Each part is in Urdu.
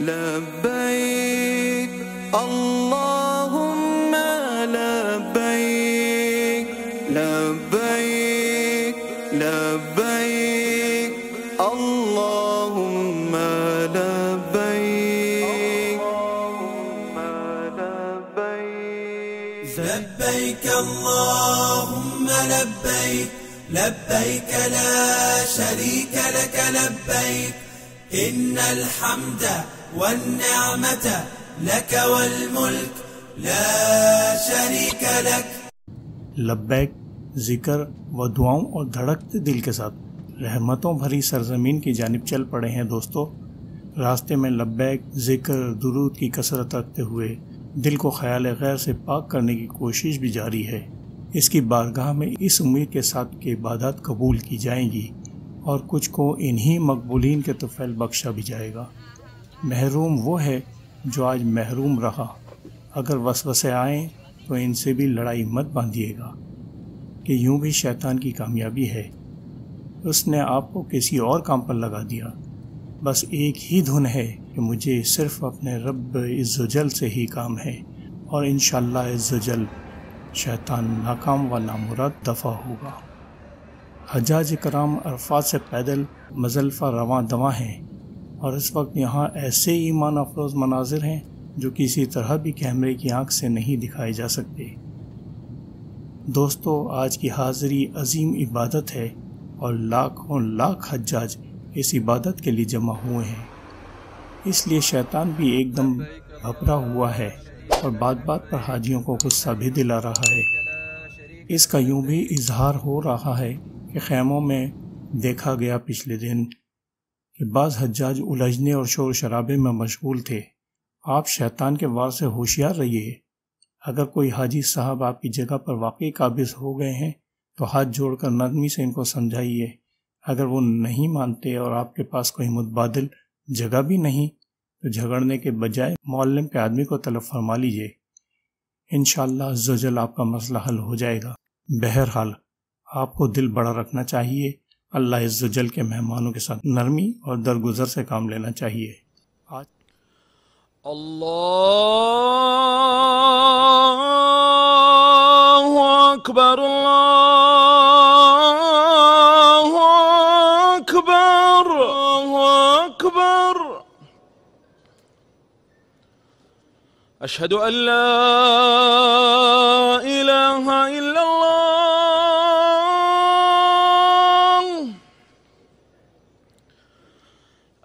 لبيك اللهم لبيك لبيك لبيك اللهم لبيك. لبيك اللهم لبيك لبيك لا شريك لك لبيك إن الحمد والنعمة لك والملك لا شريك لك. لبیک، ذکر و دعاؤں اور دھڑکتے دل کے ساتھ۔ رحمتوں بھری سرزمین کی جانب چل پڑے ہیں دوستو۔ راستے میں لبیک، ذکر، درود کی کثرت رکھتے ہوئے دل کو خیال غیر سے پاک کرنے کی کوشش بھی جاری ہے۔ اس کی بارگاہ میں اس امید کے ساتھ کہ عبادات قبول کی جائیں گی اور کچھ کو انہی مقبولین کے طفیل بخشا بھی جائے گا۔ محروم وہ ہے جو آج محروم رہا۔ اگر وسوسے آئیں تو ان سے بھی لڑائی مت باندھیے گا کہ یوں بھی شیطان کی کامیابی ہے۔ اس نے آپ کو کسی اور کام پر لگا دیا۔ بس ایک ہی دھن ہے کہ مجھے صرف اپنے رب عزوجل سے ہی کام ہے اور انشاءاللہ عزوجل شیطان ناکام و نامراد دفع ہوگا۔ حجاج کرام عرفات سے پیدل مزلفہ رواں دواں ہیں۔ اور اس وقت یہاں ایسے ایمان افروز مناظر ہیں جو کسی طرح بھی کیمرے کی آنکھ سے نہیں دکھائے جا سکتے۔ دوستو، آج کی حاضری عظیم عبادت ہے اور لاکھوں لاکھ حجاج اس عبادت کے لیے جمع ہوئے ہیں۔ اس لیے شیطان بھی ایک دم گھبرا ہوا ہے اور بات بات پر حاجیوں کو غصہ بھی دلا رہا ہے۔ اس کا یوں بھی اظہار ہو رہا ہے کہ خیموں میں دیکھا گیا پچھلے دن کہ بعض حجاج الجھنے اور شور شرابے میں مشغول تھے۔ آپ شیطان کے وار سے ہوشیار رہیے۔ اگر کوئی حاجی صاحب آپ کی جگہ پر واقعی قابض ہو گئے ہیں، تو ہاتھ جوڑ کر نرمی سے ان کو سمجھائیے۔ اگر وہ نہیں مانتے اور آپ کے پاس کوئی متبادل جگہ بھی نہیں، تو جھگڑنے کے بجائے معلم کے آدمی کو طلب فرما لیجیے انشاءاللہ زجل آپ کا مسئلہ حل ہو جائے گا۔ بہرحال، آپ کو دل بڑا رکھنا چاہیے۔ اللہ عز و جل کے مہمانوں کے ساتھ نرمی اور درگزر سے کام لینا چاہیے۔ آج۔ الله أكبر الله أكبر الله أكبر أشهد أن لا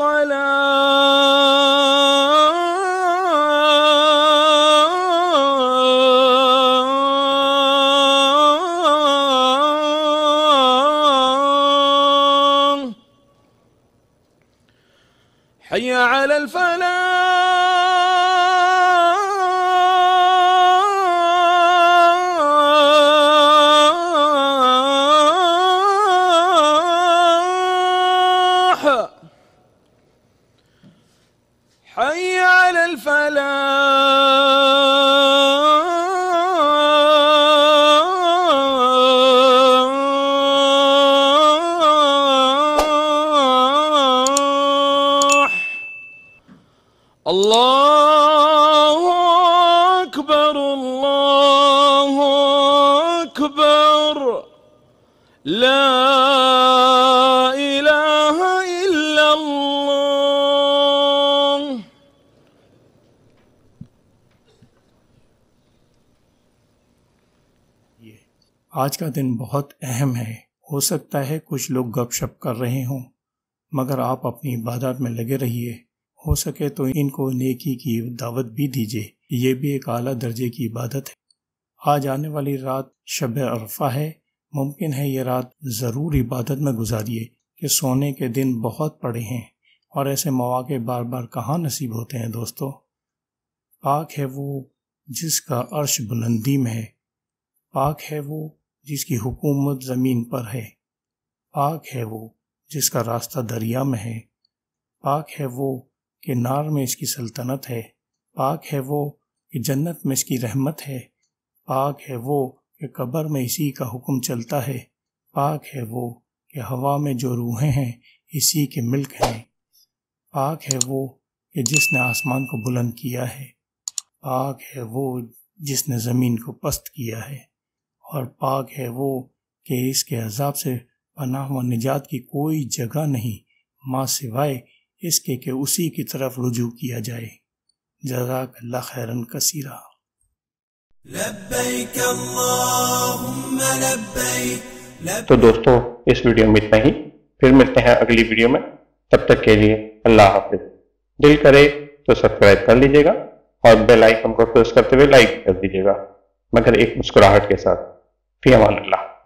الصلاة. حي على الفلاح. الله أكبر الله أكبر لا إله إلا الله آج کا دن بہت اہم ہے۔ ہو سکتا ہے کچھ لوگ گپ شپ کر رہے ہوں، مگر آپ اپنی عبادات میں لگے رہیے۔ ہو سکے تو ان کو نیکی کی دعوت بھی دیجیے یہ بھی ایک اعلیٰ درجے کی عبادت ہے۔ آج آنے والی رات شب عرفہ ہے۔ ممکن ہے یہ رات ضرور عبادت میں گزاریے کہ سونے کے دن بہت پڑے ہیں اور ایسے مواقع بار بار کہاں نصیب ہوتے ہیں دوستو؟ پاک ہے وہ جس کا عرش بلندی میں ہے۔ پاک ہے وہ جس کی حکومت زمین پر ہے۔ پاک ہے وہ جس کا راستہ دریا میں ہے۔ پاک ہے وہ کہ نار میں اس کی سلطنت ہے، پاک ہے وہ کہ جنت میں اس کی رحمت ہے، پاک ہے وہ کہ قبر میں اسی کا حکم چلتا ہے، پاک ہے وہ کہ ہوا میں جو روحیں ہیں اسی کے ملک ہیں، پاک ہے وہ کہ جس نے آسمان کو بلند کیا ہے، پاک ہے وہ جس نے زمین کو پست کیا ہے، اور پاک ہے وہ کہ اس کے عذاب سے پناہ و نجات کی کوئی جگہ نہیں، ماں سوائے اس کے کہ اسی کی طرف رجوع کیا جائے۔ جزاک اللہ خیرن کثیرہ تو دوستو اس ویڈیو میں اتنا ہی۔ پھر ملتے ہیں اگلی ویڈیو میں۔ تب تک کے لیے اللہ حافظ۔ دل کرے تو سبسکرائب کر لیجیے گا اور بیل آئکن کو پریس کرتے ہوئے لائک کر دیجیے گا۔ مگر ایک مسکراہٹ کے ساتھ۔ فی امان اللہ۔